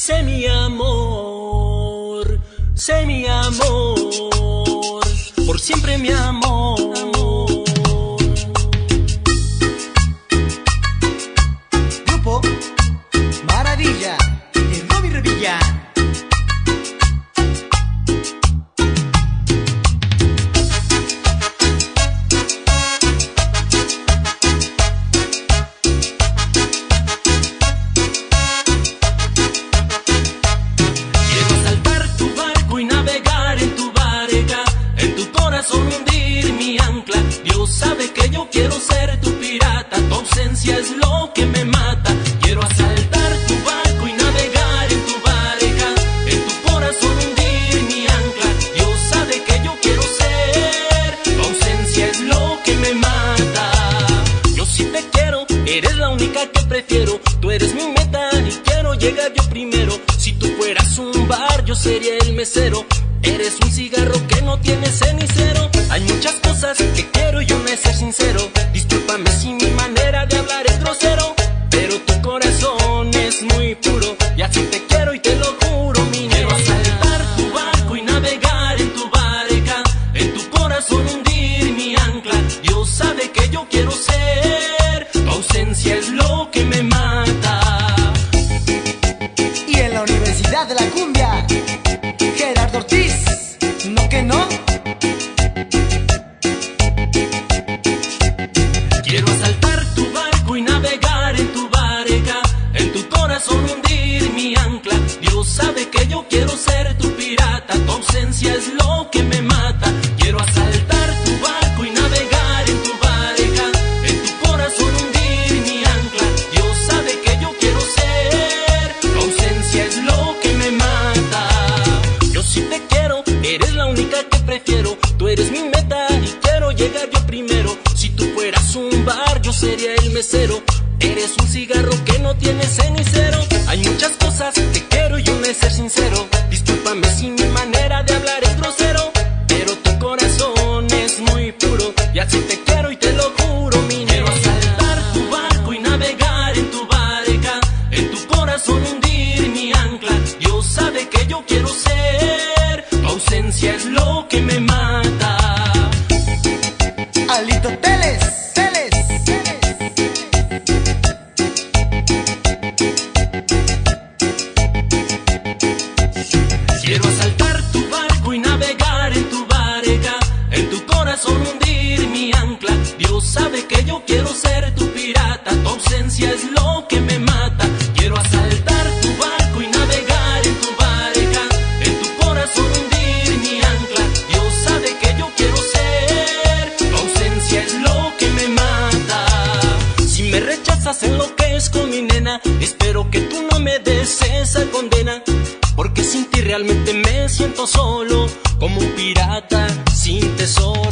Sé mi amor, sé mi amor, por siempre mi amor. Que me mata. Quiero asaltar tu barco y navegar en tu barca, en tu corazón hundir mi ancla. Dios sabe que yo quiero ser, tu ausencia es lo que me mata. Yo sí te quiero, eres la única que prefiero. Tú eres mi meta y quiero llegar yo primero. Si tú fueras un bar, yo sería el mesero. Eres un cigarro que no tiene cenicero. Hay muchas cosas que quiero y yo es ser sincero. Es lo que me mata. Y en la Universidad de la Cumbia, Gerardo Ortiz. ¿No que no? Quiero asaltar tu barco y navegar en tu barca, en tu corazón hundir mi ancla. Dios sabe que yo quiero ser tu pirata, tu ausencia es lo un bar, yo sería el mesero. Eres un cigarro que no tiene cenicero. Hay muchas cosas que quiero y yo es ser sincero. Discúlpame si mi manera de hablar es grosero. Pero tu corazón es muy puro. Y así te quiero y te lo juro, mi Quiero asaltar tu barco y navegar en tu barca. En tu corazón hundir mi ancla. Dios sabe que yo quiero ser. Tu ausencia es lo que me mata. Alito. Teles. Dios sabe que yo quiero ser tu pirata, tu ausencia es lo que me mata. Quiero asaltar tu barco y navegar en tu barca, en tu corazón hundir mi ancla. Dios sabe que yo quiero ser, tu ausencia es lo que me mata. Si me rechazas en lo que es con mi nena, espero que tú no me des esa condena. Porque sin ti realmente me siento solo, como un pirata sin tesoro.